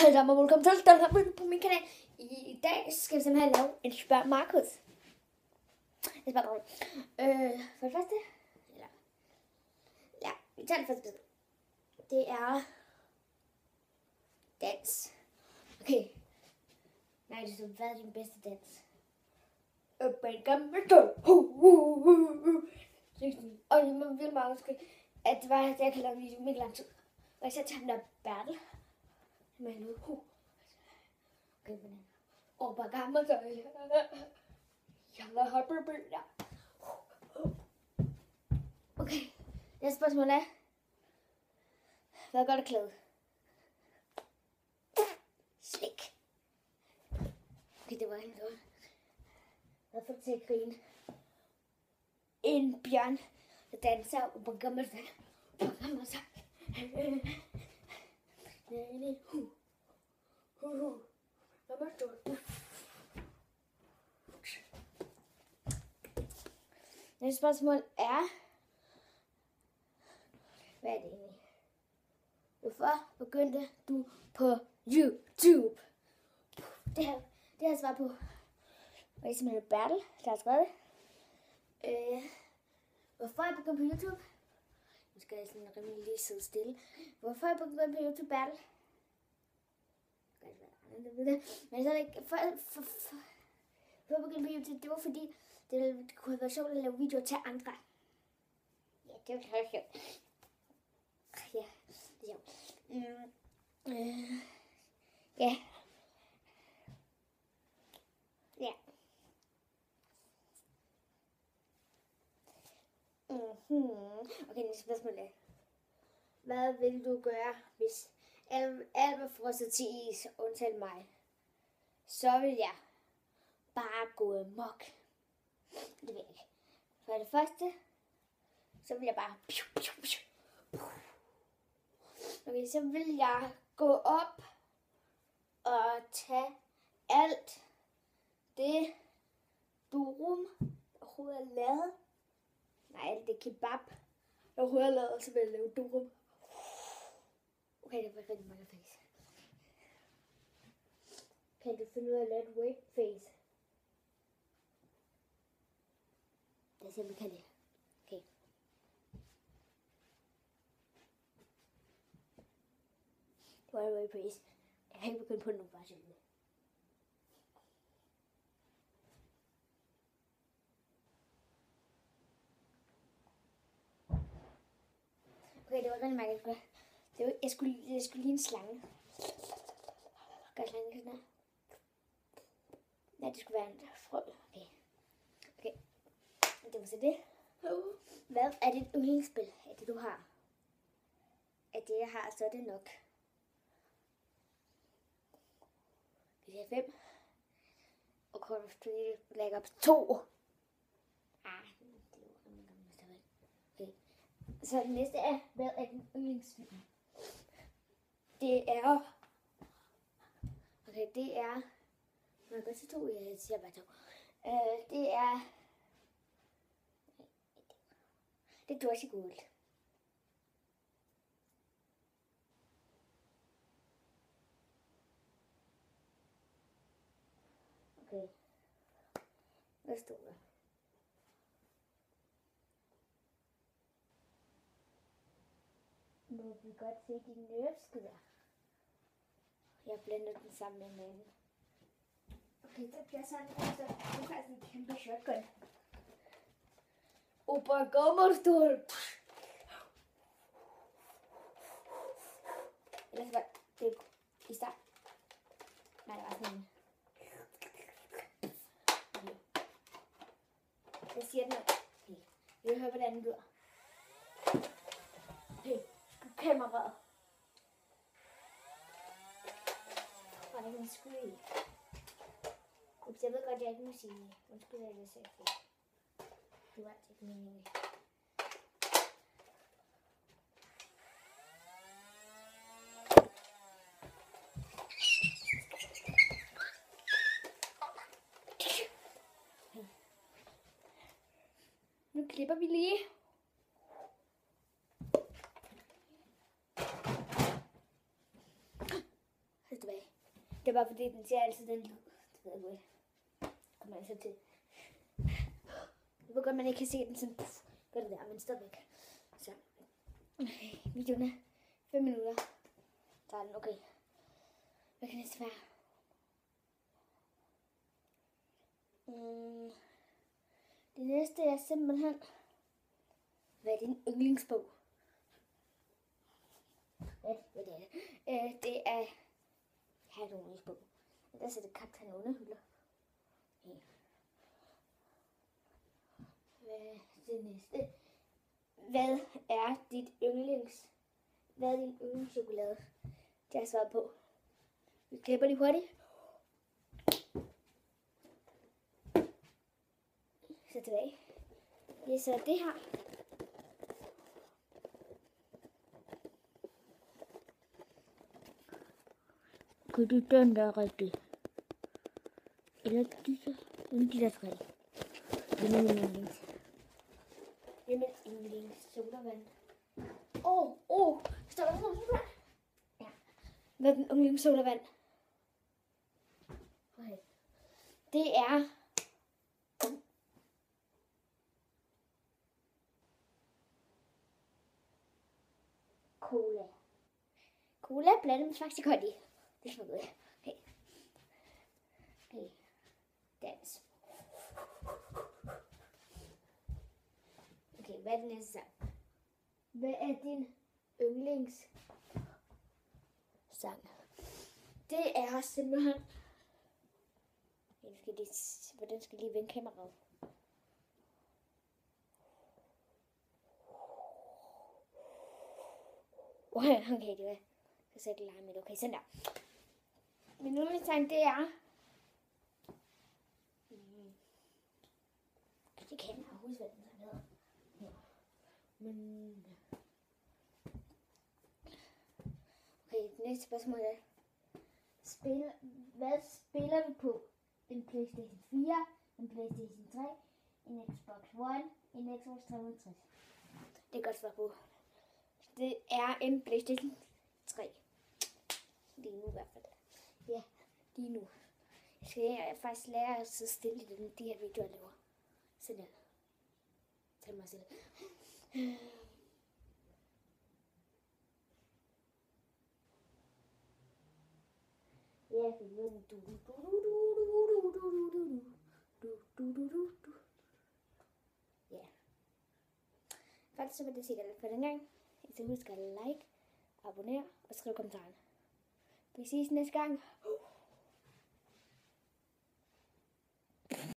Hold og velkommen til den her på min kanal. I dag skal vi simpelthen lave en spørg Markus. Jeg spørger dig. Øh, for det første, eller, ja, vi tager det første bid. Det er dans. Okay. Nej, det er så, hvad er din bedste dans? Op ad en gammel dør. Og jeg vil meget huske, at det var, at jeg kan lave en video med lang tid. Og så tager den der Bertel. Men nu, hu. Okay, men og bare gammel dør. Jeg har hoppet ja. Okay, næste spørgsmål er, hvad gør det klæde? Slik. Okay, det var helt godt. Hvad får det til at grine? En bjørn, der danser og på gammel dør. På gammel dør. Hu. Hu, hu. Gammel dør. Mit spørgsmål er, hvad er det egentlig? Hvorfor begyndte du på YouTube? Det har, det har jeg svaret på. Og det er simpelthen Bertel, der har skrevet det. Øh, hvorfor jeg begyndte på YouTube? Nu skal jeg sådan rimelig lige sidde stille. Hvorfor jeg begyndte på YouTube, Bertel? Men så er det ikke... For, for, for, for jeg begyndte på YouTube, det var fordi, det kunne være sjovt at lave videoer til andre. Ja, det var så sjovt. Ja, det er sjovt. Mm, øh, ja. Ja. Mm-hmm. Okay, næste spørgsmål er. Hvad vil du gøre, hvis alt, alt var frosset til is, undtagen mig? Så vil jeg bare gå amok. Det vil jeg ikke. For det første, så vil jeg bare... Okay, så vil jeg gå op og tage alt det durum, der overhovedet har lavet. Nej, alt det kebab, jeg overhovedet har lavet, så vil jeg lave durum. Okay, det var rigtig mange face. Kan du finde ud af at lave et wave face? Det er simpelthen det. Okay. Det var wave face. Jeg har ikke begyndt på nogen bare selv. Okay, det var rigtig mærkeligt. Det var, jeg, skulle, jeg skulle lige en slange. Gør slange sådan her. Nej, det skulle være en frø. Det var så det. Hvad er dit yndlingsspil af det, du har? Af det, jeg har, så er det nok. Det er 5. Og Call of Duty Black Ops 2. Ah. Okay. Så det næste er, hvad er din yndlingsfilm? Det er... Okay, det er... Må jeg godt sige to? Jeg siger bare to. Uh, det er... Det er Dorsey Gold. Okay. Hvad står der? Må vi godt se dine nerveskider? Jeg blander den sammen med hinanden. Okay, der bliver sådan, altså, du har sådan en kæmpe shotgun. Opa gammelstol. Ellers var det i start. Nej, det var sådan en. Jeg siger den. Okay. Vi hører, hvordan den lyder. Okay. Kameraet. Og det en squeak? Ups, jeg ved godt, jeg ikke må sige. Undskyld, jeg sagde det. Det var ikke meningen. Nu klipper vi lige. Så tilbage. Det er bare fordi, den siger altid den lyd. Det ved jeg godt. Kommer jeg så til. Jeg ved godt, man ikke kan se den sådan. Puff, gør det der, men stadigvæk. Så. Okay, videoen er 5 minutter. Så er den okay. Hvad kan næste være? Mm. Det næste er simpelthen, hvad er din yndlingsbog? Hvad, hvad det er? Øh, det er her er en yndlingsbog. Der sætter kaptajn under hylder. Ja. Hvad det næste? Hvad er dit yndlings? Hvad er din yndlingschokolade? Det har jeg svaret på. Vi klipper lige hurtigt. Så tilbage. Det er så det her. Kan du den, der rigtig. Eller de der. Den de der tre. Det er min yndlings. Det yndlings sodavand. Åh, oh, åh, oh, står der sådan noget Ja. Hvad er den yndlings sodavand? Okay. Det er cola. Cola blandet med faktisk godt i. Det smager godt. Okay. Dans. Okay, hvad er er din yndlings sang? Det er simpelthen... Jeg skal lige, hvordan skal jeg lige vende kameraet? Okay, okay, det var... Jeg skal ikke lege med. Okay, sådan der. Min yndlingssang, det er... Mm. Kan jeg huske, hvad den hedder. Men... Okay, det næste spørgsmål er... Spil, hvad spiller vi på? En Playstation 4, en Playstation 3, en Xbox One, en Xbox 360. Det er godt svar på. Det er en Playstation 3. Lige nu i hvert fald. Ja, lige nu. Jeg skal jeg faktisk lære at sidde stille i den, de her videoer, jeg laver. Sådan der. Tag mig selv. Ja, for du du du du du du du du du du du du Ja. Faktisk så var det sikkert alt for den gang. I skal huske at like, abonnere og skrive kommentarer. Vi ses næste gang.